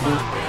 Bye.